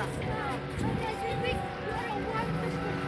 You we, we got a one-person